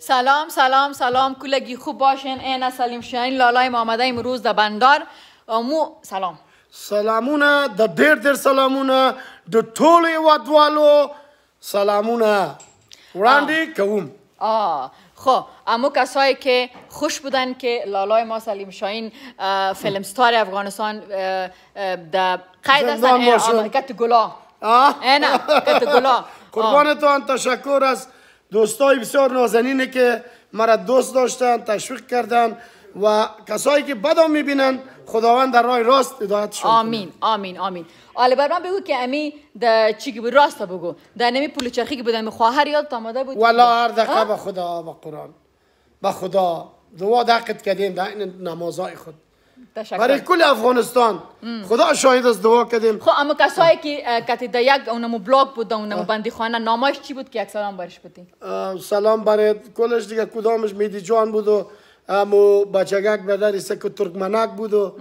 سلام سلام سلام. کلگی خوب باشین. این سلیم شاین لالای ما آمده امروز در بندار. مو سلام. سلامونه. د ډېر ډېر سلامونه. د ټولو هیوادوالو سلامونه. وړاندې کوم. آه. خب امو کسایی که خوش بودن که لالای ما سلیم شاین فیلم ستار افغانستان در قید هستن. کت گلا. نه کت گلا. قربانتان تشکر از دوستای بسیار نازنینی که مرا دوست داشتن تشویق کردن و کسایی که بدم می‌بینن خداوند در راه راست هدایتشون. آمین آمین آمین. حالا بر من بگو که امی در چی که بود؟ راست بگو. در نمی پول چرخی که بودن خواهر یاد آمده بود؟ والا هر دقیقه؟ به خدا به قرآن. به خدا. دعا دقت کردیم در این نمازهای خود. برای تشکر کل افغانستان. خدا شاهد از دعا کردیم. خب اما کسایی که کتی در یک اونمو بلاک بود اونمو بندی خانه نامش چی بود که یک سلام برش بدی؟ سلام برای کلش دیگه کدامش میدی جان بود و امو بچگک بدر ایسه که ترکمنک بود و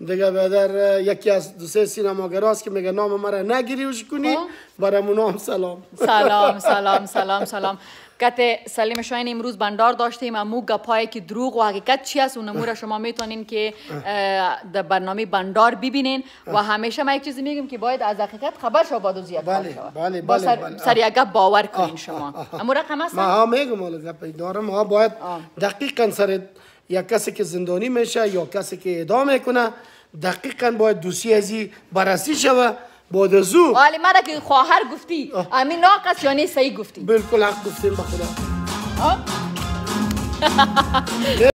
دیگه بدر یکی از دو سه سینماگراست که میگه نام مرا نگیریوش کنی خب. برای نام سلام. سلام سلام سلام سلام. کت سلیم شاین امروز بندار داشتیم امو گپایی که دروغ و حقیقت چی است؟ را شما می‌تونین که در برنامه بندار ببینین و همیشه ما یک چیزی میگم که باید از حقیقت خبر شو و زیاد بله،. بله، بله، سر, بله. سر یک گپ باور کنین شما. امو رقم هست ما ها میگم حالا گپ دارم. ما باید. دقیقا سر یا کسی که زندانی میشه یا کسی که اعدام می‌کنه دقیقا باید دوسی ازی بررسی شوه بعد از او. حالی مرا که خواهر گفتی. امین ناقص یا نه صحیح گفتی. بالکل حق گفتیم به خدا؟